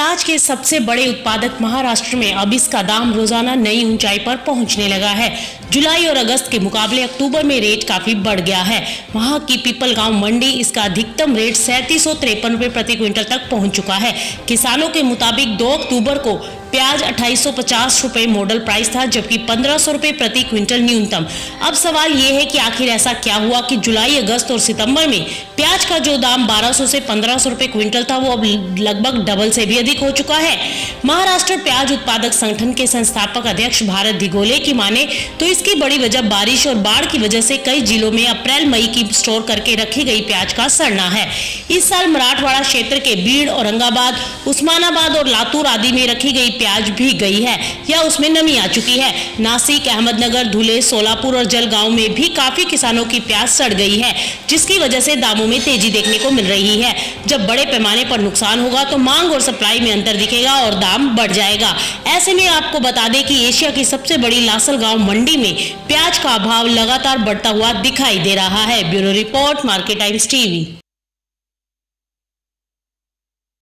प्याज के सबसे बड़े उत्पादक महाराष्ट्र में अब इसका दाम रोज़ाना नई ऊंचाई पर पहुँचने लगा है। जुलाई और अगस्त के मुकाबले अक्टूबर में रेट काफ़ी बढ़ गया है। वहाँ की पीपल गाँव मंडी इसका अधिकतम रेट सैंतीस सौ तिरपन प्रति क्विंटल तक पहुँच चुका है। किसानों के मुताबिक 2 अक्टूबर को प्याज अट्ठाईस रुपए मॉडल प्राइस था, जबकि पंद्रह सौ रुपए प्रति क्विंटल न्यूनतम। अब सवाल ये है कि आखिर ऐसा क्या हुआ कि जुलाई, अगस्त और सितंबर में प्याज का जो दाम 1200 से 1500 रुपए क्विंटल था, वो अब लगभग डबल से भी अधिक हो चुका है। महाराष्ट्र प्याज उत्पादक संगठन के संस्थापक अध्यक्ष भारत दिगोले की माने तो इसकी बड़ी वजह बारिश और बाढ़ की वजह से कई जिलों में अप्रैल, मई की स्टोर करके रखी गई प्याज का सड़ना है। इस साल मराठवाड़ा क्षेत्र के बीड़, औरंगाबाद, उस्मानाबाद और लातूर आदि में रखी गई प्याज भी गई है या उसमें नमी आ चुकी है। नासिक, अहमदनगर, धुले, सोलापुर और जलगांव में भी काफ़ी किसानों की प्याज सड़ गई है, जिसकी वजह से दामों में तेज़ी देखने को मिल रही है। जब बड़े पैमाने पर नुकसान होगा तो मांग और सप्लाई में अंतर दिखेगा और दाम बढ़ जाएगा। ऐसे में आपको बता दें कि एशिया की सबसे बड़ी लासल मंडी में प्याज का अभाव लगातार बढ़ता हुआ दिखाई दे रहा है। Bureau report, Market Times TV.